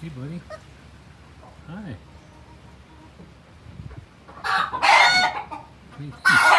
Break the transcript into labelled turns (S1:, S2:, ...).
S1: Hey, buddy. Hi. Hey.